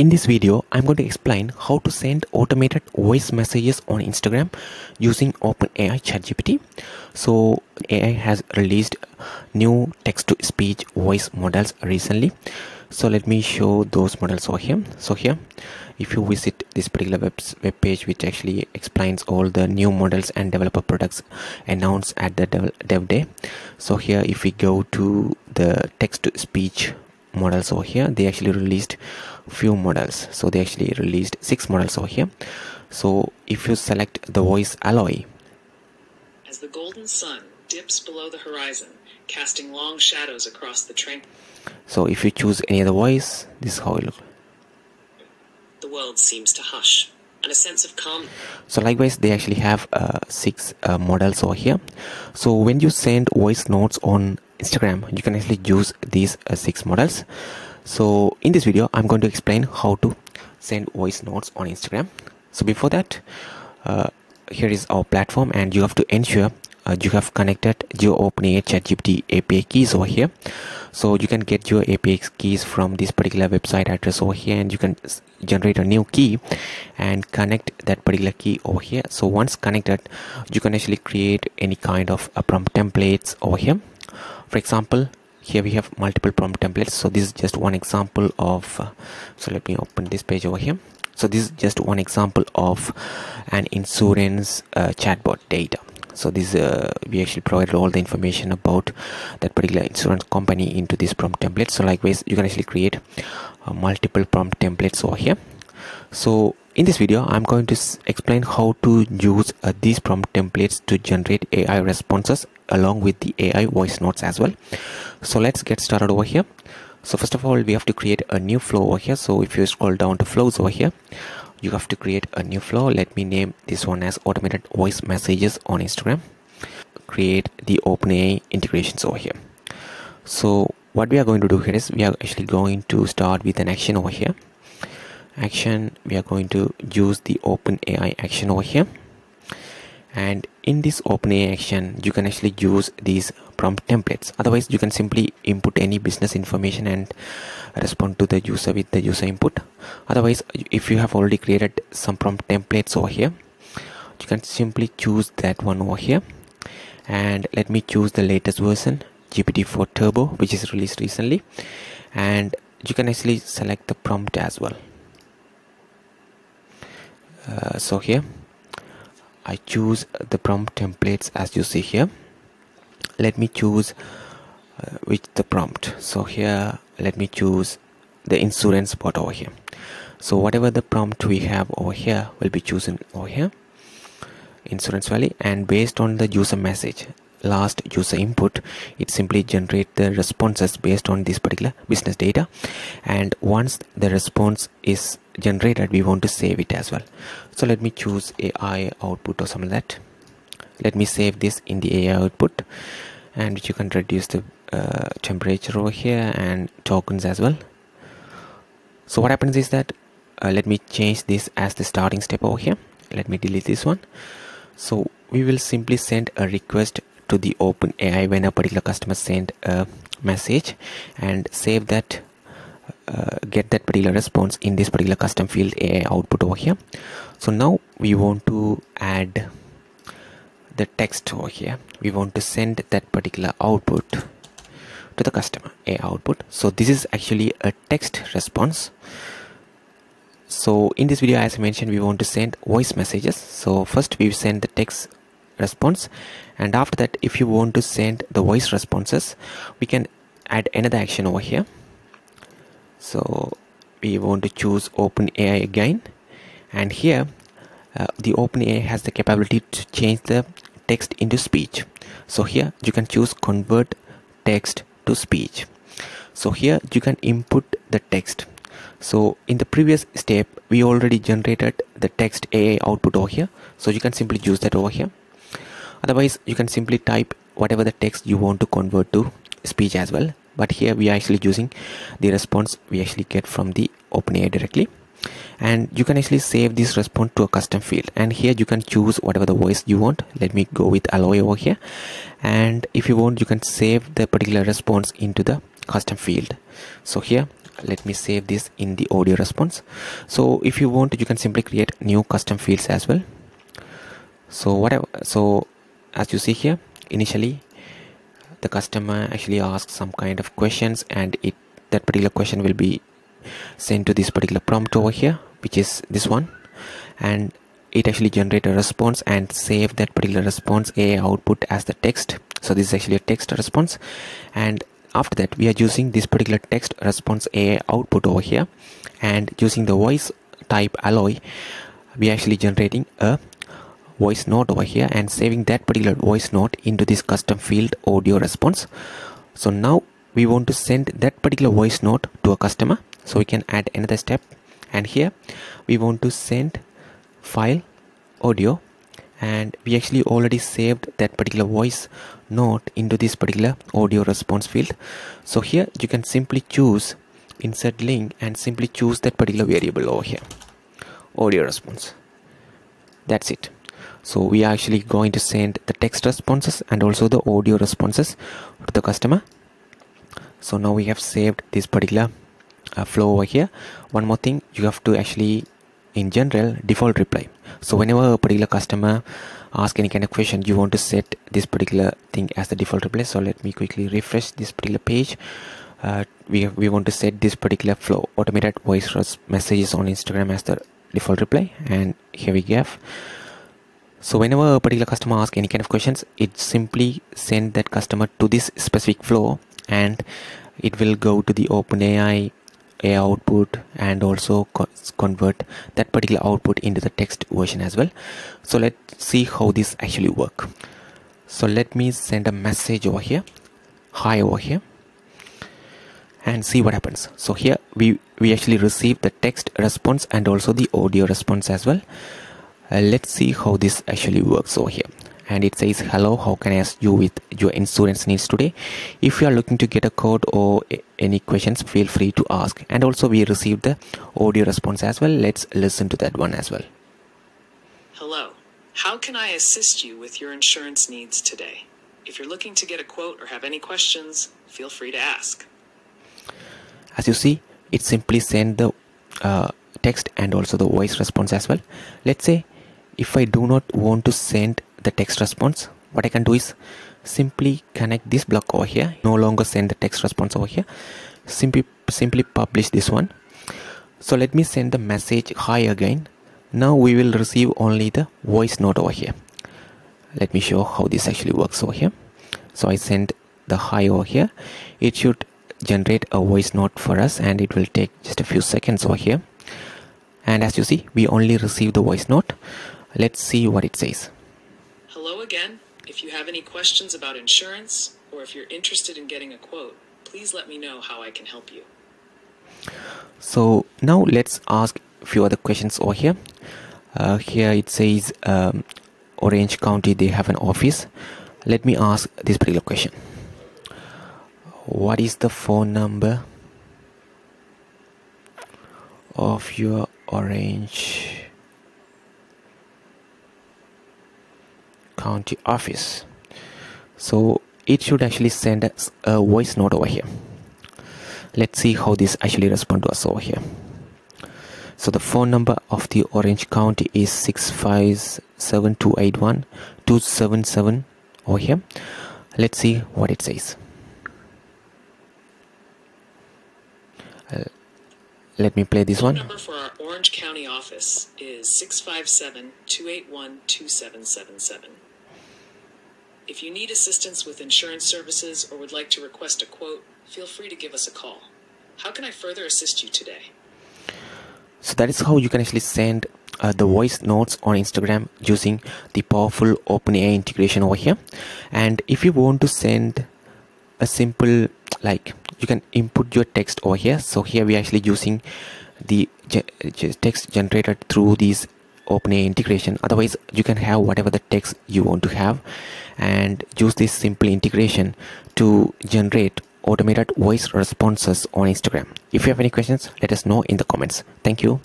in this video I'm going to explain how to send automated voice messages on Instagram using OpenAI ChatGPT. So AI has released new text to speech voice models recently. So let me show those models over here. So here if you visit this particular web, web page which actually explains all the new models and developer products announced at the dev, dev day. So here if we go to the text to speech models over here. They actually released few models. So they actually released six models over here. So if you select the voice alloy. As the golden sun dips below the horizon casting long shadows across the train. So if you choose any other voice this is how it looks the world seems to hush and a sense of calm. So likewise they actually have uh, six uh, models over here. So when you send voice notes on Instagram. You can actually use these uh, six models. So in this video I'm going to explain how to send voice notes on Instagram. So before that uh, here is our platform and you have to ensure uh, you have connected your OpenAI ChatGPT API keys over here. So you can get your API keys from this particular website address over here and you can generate a new key and connect that particular key over here. So once connected you can actually create any kind of uh, prompt templates over here for example here we have multiple prompt templates. So this is just one example of uh, so let me open this page over here. So this is just one example of an insurance uh, chatbot data. So this uh, we actually provided all the information about that particular insurance company into this prompt template. So likewise you can actually create uh, multiple prompt templates over here. So in this video i'm going to explain how to use uh, these prompt templates to generate ai responses along with the ai voice notes as well. So let's get started over here. So first of all we have to create a new flow over here. So if you scroll down to flows over here you have to create a new flow. Let me name this one as automated voice messages on instagram. Create the openai integrations over here. So what we are going to do here is we are actually going to start with an action over here action we are going to use the OpenAI action over here. And in this OpenAI action you can actually use these prompt templates. Otherwise you can simply input any business information and respond to the user with the user input. Otherwise if you have already created some prompt templates over here you can simply choose that one over here. And let me choose the latest version GPT-4 Turbo which is released recently. And you can actually select the prompt as well uh, so here I choose the prompt templates as you see here. Let me choose uh, which the prompt. So here let me choose the insurance bot over here. So whatever the prompt we have over here will be chosen over here insurance value. And based on the user message last user input it simply generate the responses based on this particular business data. And once the response is generated we want to save it as well. So let me choose AI output or something like that. Let me save this in the AI output and you can reduce the uh, temperature over here and tokens as well. So what happens is that uh, let me change this as the starting step over here. Let me delete this one. So we will simply send a request to the open AI when a particular customer send a message and save that uh, get that particular response in this particular custom field AI output over here. So now we want to add the text over here. We want to send that particular output to the customer AI output. So this is actually a text response. So in this video as I mentioned we want to send voice messages. So first we send the text response. And after that if you want to send the voice responses we can add another action over here so we want to choose OpenAI again. And here uh, the OpenAI has the capability to change the text into speech. So here you can choose convert text to speech. So here you can input the text. So in the previous step we already generated the text AI output over here. So you can simply use that over here. Otherwise you can simply type whatever the text you want to convert to speech as well but here we are actually using the response we actually get from the OpenAI directly. And you can actually save this response to a custom field. And here you can choose whatever the voice you want. Let me go with alloy over here. And if you want you can save the particular response into the custom field. So here let me save this in the audio response. So if you want you can simply create new custom fields as well. So whatever so as you see here initially the customer actually asks some kind of questions and it that particular question will be sent to this particular prompt over here which is this one. And it actually generate a response and save that particular response AI output as the text. So this is actually a text response. And after that we are using this particular text response AI output over here. And using the voice type alloy we are actually generating a voice note over here and saving that particular voice note into this custom field audio response. So now we want to send that particular voice note to a customer. So we can add another step. And here we want to send file audio. And we actually already saved that particular voice note into this particular audio response field. So here you can simply choose insert link and simply choose that particular variable over here. Audio response. That's it so we are actually going to send the text responses and also the audio responses to the customer. So now we have saved this particular uh, flow over here. One more thing you have to actually in general default reply. So whenever a particular customer ask any kind of question you want to set this particular thing as the default reply. So let me quickly refresh this particular page. Uh, we, we want to set this particular flow automated voice messages on instagram as the default reply. And here we have so whenever a particular customer asks any kind of questions it simply send that customer to this specific flow and it will go to the openai AI output and also co convert that particular output into the text version as well. So let's see how this actually work. So let me send a message over here. Hi over here. And see what happens. So here we we actually receive the text response and also the audio response as well uh, let's see how this actually works over here and it says hello how can i assist you with your insurance needs today if you are looking to get a code or any questions feel free to ask and also we received the audio response as well let's listen to that one as well Hello. How can I assist you with your insurance needs today? If you're looking to get a quote or have any questions, feel free to ask. as you see it simply send the uh, text and also the voice response as well let's say if i do not want to send the text response what i can do is simply connect this block over here. No longer send the text response over here. Simply simply publish this one. So let me send the message hi again. Now we will receive only the voice note over here. Let me show how this actually works over here. So i send the hi over here. It should generate a voice note for us and it will take just a few seconds over here. And as you see we only receive the voice note let's see what it says Hello again. If you have any questions about insurance or if you're interested in getting a quote, please let me know how I can help you. so now let's ask a few other questions over here uh, here it says um, orange county they have an office let me ask this particular question what is the phone number of your orange county office. So it should actually send us a voice note over here. Let's see how this actually respond to us over here. So the phone number of the orange county is 657281277 over here. Let's see what it says. Uh, let me play this one. Number for our Orange County office is 657 281 2777. If you need assistance with insurance services or would like to request a quote, feel free to give us a call. How can I further assist you today? So that is how you can actually send uh, the voice notes on Instagram using the powerful OpenAI integration over here. And if you want to send a simple like you can input your text over here. So here we are actually using the text generated through these OpenAI integration. Otherwise, you can have whatever the text you want to have and use this simple integration to generate automated voice responses on Instagram. If you have any questions, let us know in the comments. Thank you.